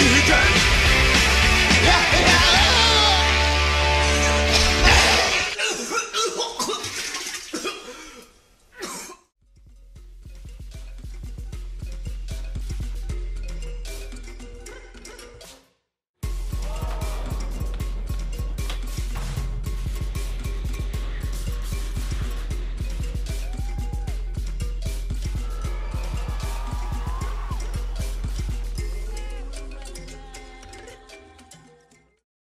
You got